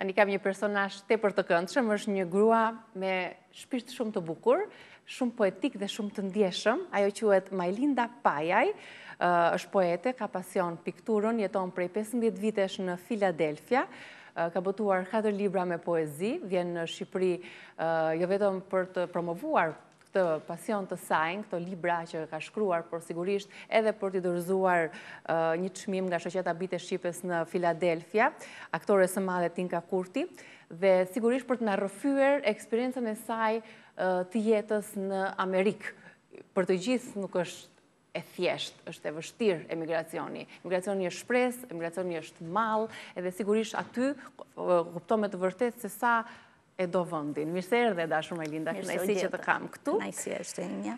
Tani kam një personazh tepër të këndshëm, është një grua me shpirt shumë të bukur, shumë poetik dhe shumë të ndjeshëm, ajo quhet Majlinda Pajaj, është poete, ka pasion pikturën, jeton prej 15 vitesh në Filadelfia, ka botuar 4 libra me poezi, vjen në Shqipëri jo vetëm për të promovuar këtë pasion të saj ë, këto libra që ka shkruar, por sigurisht edhe për t'i dorëzuar një çmim nga Shoqata Bijtë e Shqipes në Filadelfia, aktores së madhe Tinka Kurti, dhe sigurisht për të na rrëfyer eksperiencën e saj të jetës në Amerikë. Për të gjithë nuk është e thjeshtë, është e vështirë emigracioni. Emigracioni është shpresë, emigracioni është mall, edhe sigurisht aty kupton me të vërtetë se sa e do vendin. Mirë se erdhe, e dashur Majlinda, kënaqësi që të kam këtu. Kënaqësia është e imja.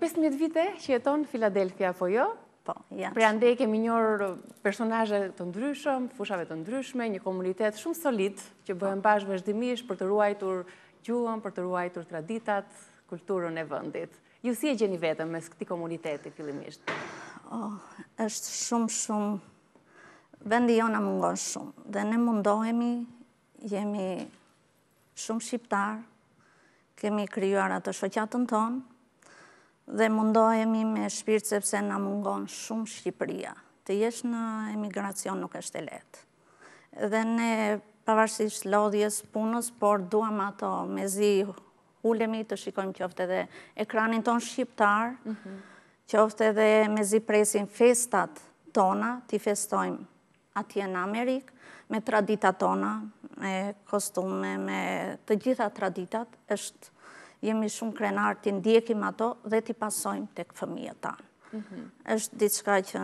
15 vite që jeton në Filadelfia, apo jo? Po, ja. Prej andej kemi njohur personazhe të ndryshëm, fushave të ndryshme, një komunitet shumë solid që bëhen, po, bashkë vazhdimisht për të ruajtur gjuhën, për të ruajtur traditat, kulturën e vendit. Ju si e gjeni veten mes këtij komuniteti fillimisht? Oh, është shumë, shumë... Vendi jonë na mungon shumë. Dhe ne mundohemi, jemi shumë shqiptarë, kemi krijuar atë shoqatën tonë, dhe mundohemi me shpirt sepse na mungon shumë Shqipëria. Të jesh në emigracion nuk është e lehtë. Dhe ne pavarësisht lodhjes, punës, por duam ato mezi Ulemi të shikojmë qoftë edhe ekranin tonë shqiptar, qoftë edhe mezi presim festat tona, t'i festojmë atje në Amerikë, me traditat tona, me kostume, me të gjitha traditat, është jemi shumë krenarë t'i ndjekim ato dhe t'i pasojmë tek fëmijët tanë. Mhm. është diçka që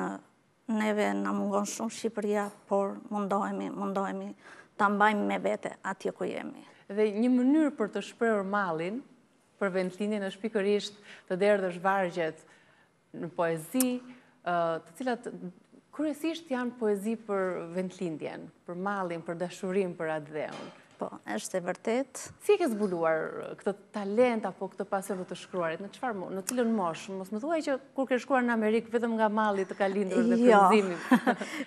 Neve na mungon shumë Shqipëria, por mundohemi, mundohemi ta mbajmë me vete atje ku jemi. Dhe një mënyrë për të shprehur mallin për vendlindjen është pikërisht të derdhësh vargjet në poezi, të cilat kryesisht janë poezi për vendlindjen, për mallin, për dashurinë, për atdheun. Po, është e vërtetë. Si e ke zbuluar këtë talent apo këtë pasion të të shkruarit? Në çfarë mu? Në cilën moshë? Mos më thuaj që kur ke shkuar në Amerikë, vetëm nga malli të ka lindur edhe, jo, frymëzimi.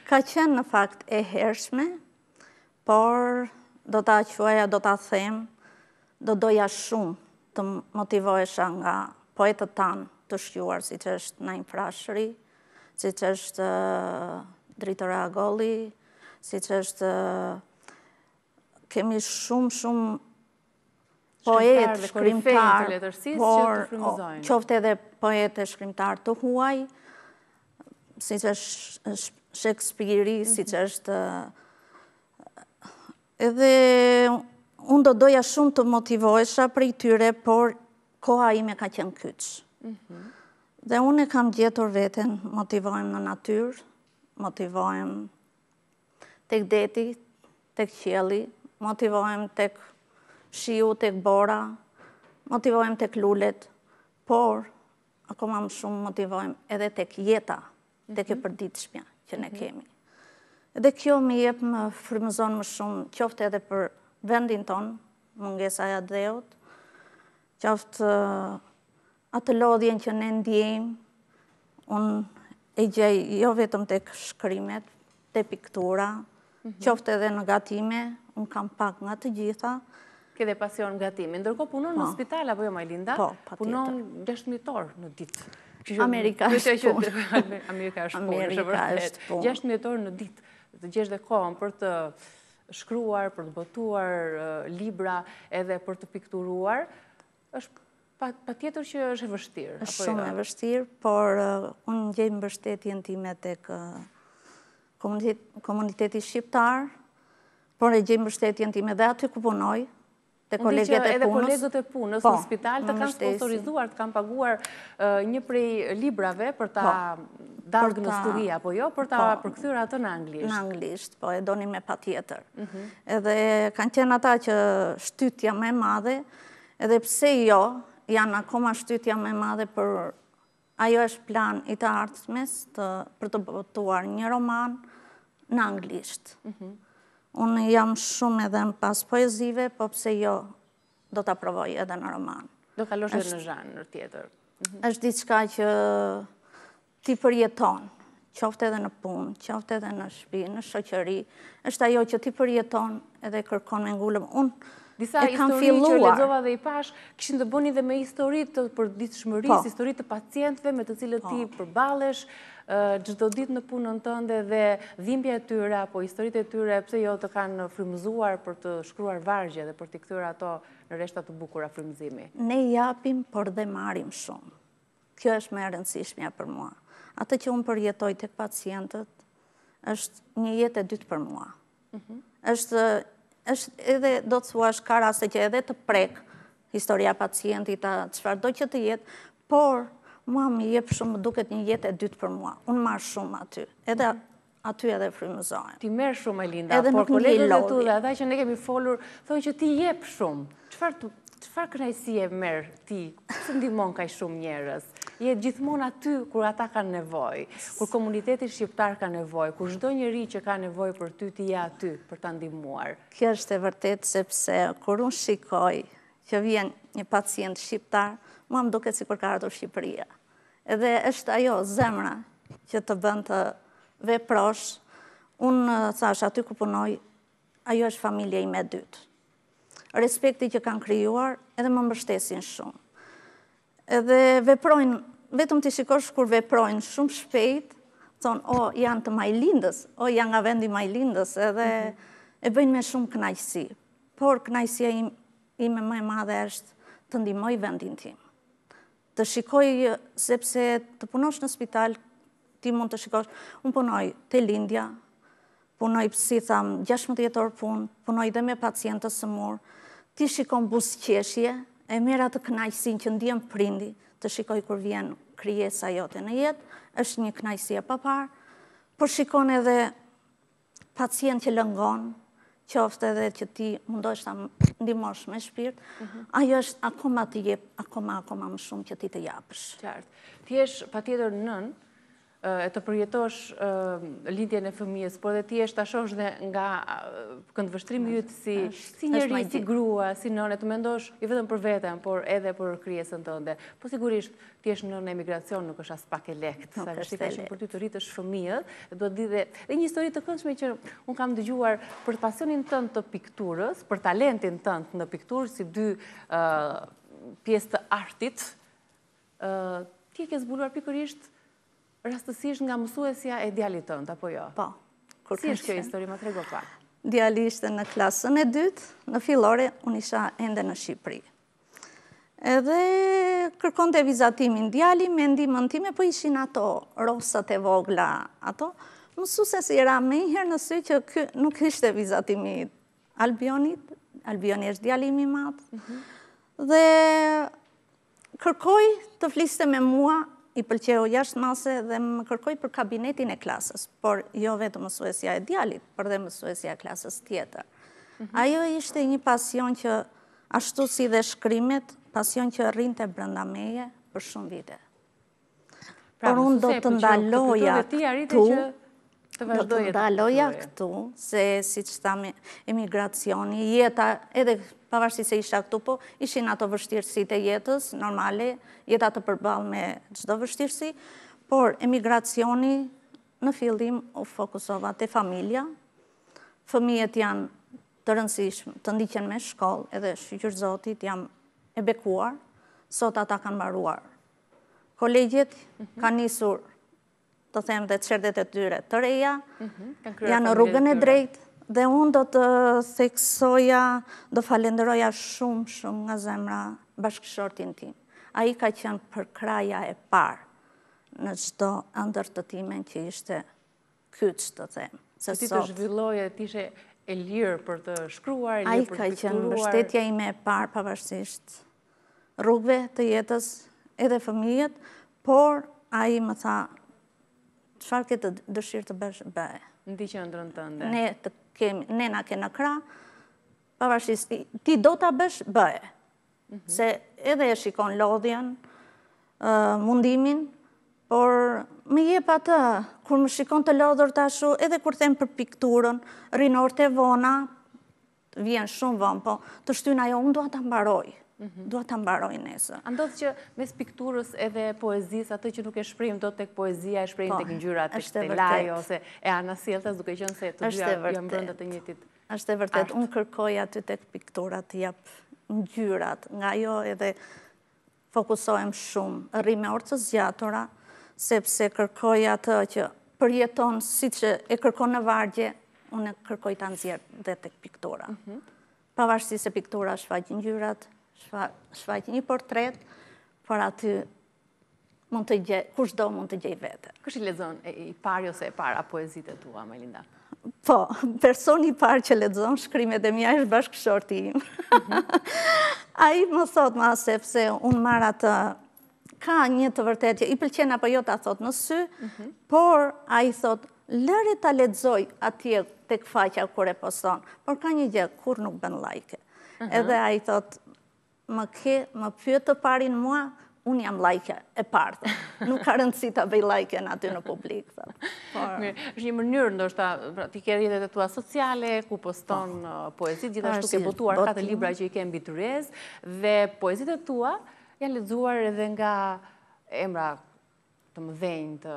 Ka qenë në fakt e hershme, por do ta quaja, do ta them, do doja shumë të motivohesha nga poetët tanë të shquar, siç është Naim Frashëri, siç është Dritëro Agolli, siç është kemi shumë, shumë poetë, shkrimtarë, por qoftë edhe poetë e shkrimtarë të huaj, siç është Shekspiri, si që është... Edhe unë do doja shumë të motivohesha prej tyre, por koha ime ka qenë kyç. Mhm. Dhe unë e kam gjetur veten, motivohem në natyrë, motivohem tek deti, tek qielli, motivohem tek shiu, tek bora, motivohem tek lulet, por akoma më shumë motivohem edhe tek jeta, tek e mhm. përditshmja që ne mhm. kemi. Edhe kjo më jep më frymëzon më shumë, qoftë edhe për vendin tonë, mungesa e atdheut, qoftë Atë lodhjen që ne ndjejmë, unë e gjej jo vetëm te shkrimet, te piktura, mhm. qoftë edhe në gatime, unë kam pak nga të gjitha. Ke dhe pasion gatimin, ndërkohë punon në po. spital, apo jo Majlinda, po, punon 16 orë në ditë. Amerika është punë. Amerika është punë, është vërtet. 16 orë në ditë, të gjesh dhe kohën për të shkruar, për të botuar libra edhe për të pikturuar, Është patjetër që është e vështirë. është jo? shumë e vështirë, por uh, unë gjej mbështetjen time tek komuniteti shqiptar, por e gjej mbështetjen time dhe aty ku punoj, te kolegët e punës. Edhe kolegët e punës po, në spital të kanë sponsorizuar, të kanë paguar uh, një prej librave për ta po, Dallgë në stuhi, apo jo, për ta po, përkthyer atë në anglisht. Në anglisht, po, e donin me patjetër. Mhm. Edhe kanë qenë ata që shtytja më e madhe, Edhe pse jo, janë akoma shtytja më e madhe por ajo është plan i të ardhmes për të botuar një roman në anglisht. Mhm. Unë jam shumë e dhënë pas poezive, po pse jo do ta provoj edhe në roman. Do kalosh edhe në zhanër tjetër. Mhm. është diçka që ti përjeton, qoftë edhe në punë, qoftë edhe në shpi, në shoqëri, është ajo që ti përjeton edhe kërkon me ngulm. Unë Disa histori që lexova dhe i pashë, kishin të bënin dhe me histori të përditshmërisë, po. histori të pacientëve me të cilët ti po. përballesh, çdo ditë në punën tënde dhe dhimbja e tyre, apo historitë e tyre, pse jo të kanë frymëzuar për të shkruar vargje dhe për t'i kthyer ato në rreshta të bukura frymëzimi? Ne japim, por dhe marrim shumë. Kjo është më e rëndësishmja për mua. Atë që unë përjetoj te pacientët, është një jetë e dytë për mua. Mhm. është edhe do të thuash ka raste që edhe të prek historia e pacientit, çfarëdo që të jetë, por mua më jep shumë më duket një jetë e dytë për mua. Unë marr shumë aty. Edhe aty edhe frymëzohem. Ti merr shumë Majlinda, por kolegët e tu dhe ata që ne kemi folur, thonë që ti jep shumë. Çfarë çfarë kënaqësie merr ti? Pse ndihmon kaq shumë njerëz? Je gjithmonë aty kur ata kanë nevojë, kur komuniteti shqiptar ka nevojë, kur çdo njeri që ka nevojë për ty, ti je aty për ta ndihmuar. Kjo është e vërtetë sepse kur unë shikoj që vjen një pacient shqiptar, mua më duket sikur ka ardhur Shqipëria. Edhe është ajo zemra që të bën të veprosh. Unë thashë aty ku punoj, ajo është familja ime e dytë. Respekti që kanë krijuar edhe më mbështesin shumë. Edhe veprojnë, vetëm t'i shikosh kur veprojnë shumë shpejt, thonë, o, janë të Majlindës, o, janë nga vendi i Majlindës, edhe mhm. e bëjnë me shumë kënaqësi. Por, kënaqësia ime më e madhe është të ndihmoj vendin tim. Të shikoj, sepse të punosh në spital, ti mund të shikosh, unë punoj te lindja, punoj, si thamë, 16 orë punë, punoj dhe me pacientë të sëmurë, ti shikon buzëqeshje, e merr atë kënaqësinë që ndien prindi, të shikojë kur vjen krijesa jote në jetë, është një kënaqësi e paparë, por shikon edhe pacient që lëngon, qoftë edhe që ti mundohesh ta ndihmosh me shpirt, mhm. ajo është akoma të jep, akoma, akoma më shumë që ti të japësh. Qartë. Të jesh patjetër nënë, të përjetosh lindjen e fëmijës, por dhe të jesh, ta shohësh dhe nga këndvështrimi yt si, si njeri, si grua, si nënë, të mendosh jo vetëm për veten, por edhe për krijesën tënde. Po sigurisht, Të jesh në emigracion, nuk është aspak e lehtë, sa e vështirë ka qenë për ty të rrisësh fëmijët, dhe dua të di dhe, dhe një histori të këndshme që unë kam dëgjuar për pasionin tënd të pikturës, për talentin tënd në pikturë, si si pjesë të artit, ti e ke zbuluar pikërisht rastësisht nga mësuesja e djalit tënd, apo jo? Po. Si është kjo histori, më trego pak? Djali ishte në klasën e dytë, në fillore, unë isha ende në Shqipëri. Edhe kërkonte vizatimin djali me ndihmën time, po ishin ato rosat e vogla, ato. Mësueses i ra menjëherë në sy që nuk ishte vizatimi i Albionit, Albioni është djali im i madh. Mhm. Dhe kërkoi të fliste me mua, i pëlqeu jashtë mase dhe më kërkoi për kabinetin e klasës, por jo vetëm mësuesja e djalit, por dhe mësuesja e klasës tjetër. Mhm. Ajo ishte një pasion që Ashtu si dhe shkrimet, pasion që rrinte brenda meje për shumë vite. Pra, Por unë do të ndaloja këtu, do të ndaloja këtu, se siç thamë emigracioni, jeta edhe pavarësisht se isha këtu, po ishin ato vështirësi të jetës, normale, jeta të përballë me çdo vështirësi, por emigracioni në fillim u fokusova te familja, fëmijët janë të rëndësishëm, të ndiqen me shkollë, edhe shyqyr Zotit, jam e bekuar, sot ata kanë mbaruar kolegjet mhm. kanë nisur, të them dhe çerdhet e tyre, të reja, mhm. janë në rrugën e drejtë, dhe unë do të theksoja, do falenderoja shumë, shumë nga zemra bashkëshortin tim. Ai ka qenë përkrahja e parë në çdo ëndërr timen që ishte kyç të them. Që ti të zhvilloje, ti ishe e lirë për të shkruar, e lirë për të pikturuar. Ai ka qenë mbështetja ime e parë pavarësisht rrugve të jetës edhe fëmijët, por ai më tha, çfarë ke dëshirë të bësh bëje. Ndiqe ëndrrën tënde. Ne të kemi, ne na ke në krah, pavarësisht, ti do ta bësh, bëje. se edhe e shikon lodhjen, mundimin, por më jep atë, kur më shikon të lodhur të ashu, edhe kur them për pikturën, rri në orët e vona, vjen shumë vonë, po të shtyn ajo, unë dua ta mbaroj, mhm. dua ta mbaroj nesër. A ndodh që mes pikturës edhe poezisë, atë që nuk e shpreh dot tek poezia, e shpreh po, tek ngjyra, tek telajo, ose e anasjelltas, duke qenë se të dyja janë brenda të njëjtit. Është e vërtetë, unë kërkoj aty te piktura të jap ngjyrat, nga ajo edhe fokusohem shumë, rri me orë të zgjatura, sepse kërkoj atë që përjeton siç e kërkon në vargje, unë e kërkoj ta nxjerr dhe tek piktura. Mhm. Pavarësisht se piktura shfaq ngjyrat, shfaq një portret, por aty mund të gjejë, kushdo mund të gjejë veten. Kush i lexon i pari ose e para poezitë e tua, Melinda? Po, personi i parë që lexon shkrimet e mia është bashkëshorti im. Mhm. Ai më thotë ma sepse unë marr atë, ka një të vërtetë, i pëlqen apo jo ta thotë në sy, mhm. por ai thotë, lëre ta lexoj atje tek faqja kur e poston, por ka një gjë, kur nuk bën like. Mhm. Edhe ai thotë, Më ke më pyet të parin mua, unë jam like i parë. Nuk ka rëndësi ta bëj like-un aty në publik. Mirë, është një mënyrë ndoshta, pra ti ke rrjetet e tua sociale, ku poston po. Uh, poezi, gjithashtu ke botuar katër libra që i ke mbi tryezë dhe poezitë e tua janë lexuar edhe nga emra të mëdhenj të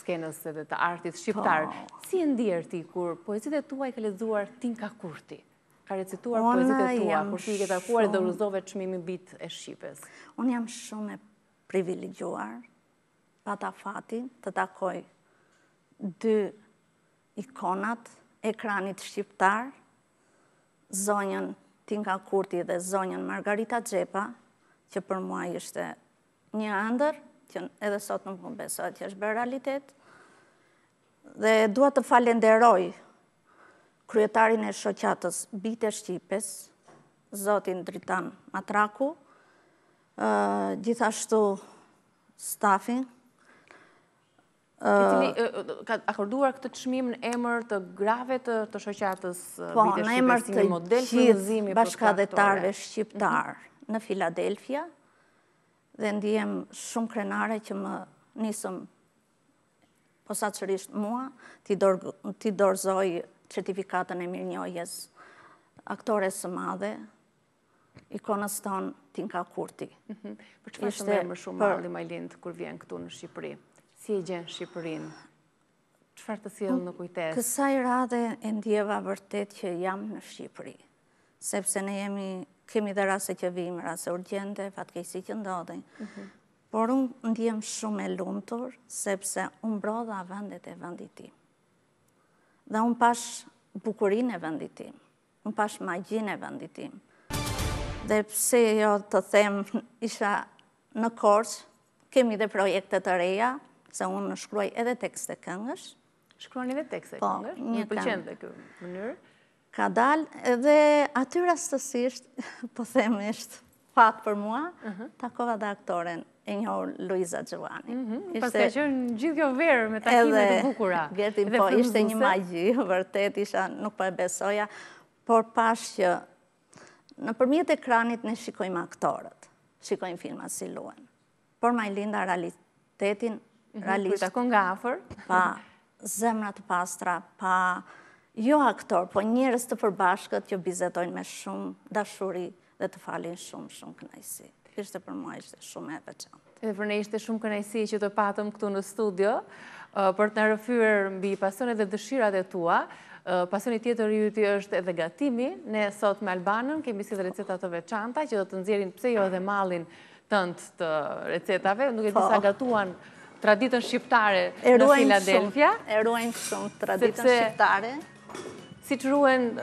skenës dhe të artit shqiptar. Po. Si je ndjerë ti kur poezitë e tua i ka lexuar Tinka Kurti? Ka recituar poezitë e tua, kur ti i ke takuar dhe i dorëzove çmimin Bijtë e Shqipes. Unë jam shumë e privilegjuar, pata fatin të takoj dy ikona të ekranit shqiptar, zonjën Tinka Kurti dhe zonjën Margarita Xhepa, që për mua ishte Një ëndërr, që edhe sot nuk më besohet që është bërë realitet, dhe dua të falenderoj kryetarin e shoqatës Bijtë e Shqipes, zotin Dritan Matraku, gjithashtu stafin, i cili ka akorduar këtë çmim në emër të grave të të shoqatës po, në emër të gjithë bashkatdhetarëve shqiptarë mhm. në Filadelfia dhe ndihem shumë krenare që më nisën posaçërisht mua t'i dor t'i dorëzoj certifikatën e mirënjohjes aktores së madhe ikonës sonë Tinka Kurti. Mhm. Për çfarë ke më shumë mall Majlinda kur vjen këtu në Shqipëri? Si e gjen Shqipërinë? Çfarë të sjell në kujtesë? Kësaj radhe e ndjeva vërtet që jam në Shqipëri. Sepse ne jemi, kemi dhe raste që vijmë, raste urgjente, fatkeqësi që ndodhin. Mhm. Por unë ndihem shumë e lumtur, sepse unë brodha vendet e vendit tim. Dhe unë pashë bukurinë e vendit tim. Unë pashë magjinë e vendit tim. Dhe pse jo të them isha në Korçë, kemi dhe projekte të reja, se unë shkruaj edhe tekste këngësh. Shkruani dhe tekste po, këngësh? Po, më pëlqen dhe kjo mënyrë. Ka dalë edhe aty rastësisht, po them ishte fat për mua, takova dhe aktoren e njohur Luiza Xhuvani. Mhm, paska qenë gjithë kjo verë me takime të bukura. Gertin, po, ishte një magji, vërtet, isha nuk pa po e besoja, por pashë që nëpërmjet ekranit ne shikojmë aktorët, shikojmë filmat si luajnë. Por Majlinda realitetin realisht. I takoi nga afër. Pa zemra të pastra, pa jo aktorë, po njerëz të përbashkët që bisedojnë me shumë dashuri dhe të falin shumë, shumë kënaqësi. Ishte për mua, ishte shumë e veçantë. Dhe për ne ishte shumë kënaqësi që të patëm këtu në studio, për të na rrëfyer mbi pasionet dhe dëshirat e tua. Pasioni tjetër i yti është edhe gatimi, ne sot me Albanën kemi sjellë receta të veçanta që do të nxjerrin pse jo edhe mallin tënd të recetave, nuk e di sa po. gatuan traditën shqiptare në Filadelfia. E ruajnë shumë traditën shqiptare. Siç ruhet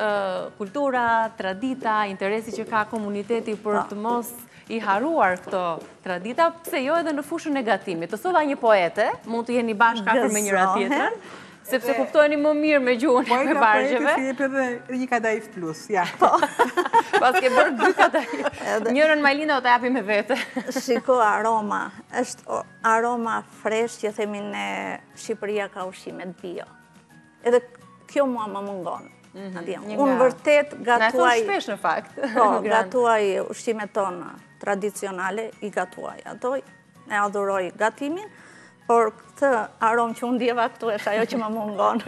kultura, tradita, interesi që ka komuniteti për po. të mos i harruar këto tradita, pse jo edhe në fushën e gatimit. Të solla një poete, mund të jeni bashkë me njëra-tjetrën, Sepse kuptoheni më mirë me gjuhën e vargjeve. Po e ka poete si e për dhe një kadaif plus, ja. Po, paske bërë dy kadaif. Njërën Majlinda do ta japim me vete. Shiko aroma, është aroma fresh që themi ne, Shqipëria ka ushqimet bio. Edhe kjo mua më mungon. Mhm, Unë vërtet gatuaj... Na e thonë shpesh në fakt. Po, gatuaj ushqimet tona tradicionale, i gatuaj. Ato E adhuroj gatimin, por këtë aromë që unë ndjeva këtu është ajo që më mungon.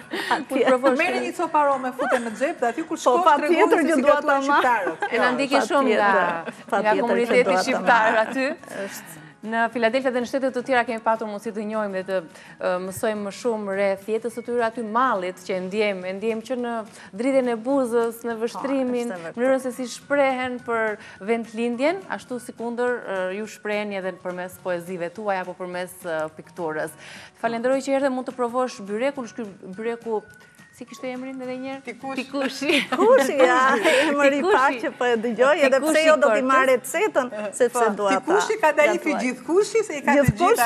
Merre një copë aromë e fute në xhep, dhe aty kur po, shkosh tregon se si gatuajnë shqiptarët. E na ndjekin shumë nga komuniteti shqiptar aty. Në Filadelfia dhe në shtete të tjera kemi patur mundësi të njohim dhe të mësojmë më shumë re thjetës të tyra aty mallit që e ndiejmë, e ndiejmë që në dridhjen e buzës, në vështrimin, mënyrën se si shprehen për vendlindjen, ashtu sikundër ju shpreheni edhe përmes poezive tuaja apo përmes pikturës. Të falënderoj që erdhe mund të provosh byrekun, është ky byreku si kishte emrin edhe një herë? Tikushi. Tikushi. Tikushi, ja, emri i parë që po e dëgjoj, edhe pse jo do t'i marr recetën, sepse po, dua ta. Tikushi kadaifi gjithkushi, se i ka të gjitha.